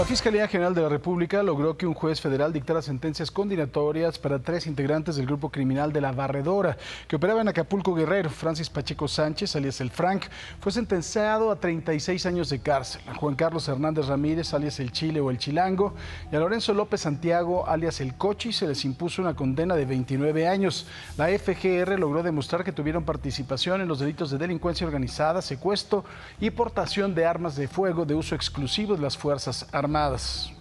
La Fiscalía General de la República logró que un juez federal dictara sentencias condenatorias para tres integrantes del grupo criminal de La Barredora, que operaba en Acapulco Guerrero. Francis Pacheco Sánchez, alias El Frank, fue sentenciado a 36 años de cárcel. Juan Carlos Hernández Ramírez, alias El Chile o El Chilango, y a Lorenzo López Santiago, alias El Cochi, se les impuso una condena de 29 años. La FGR logró demostrar que tuvieron participación en los delitos de delincuencia organizada, secuestro y portación de armas de fuego de uso exclusivo de las Fuerzas Armadas. Armadas.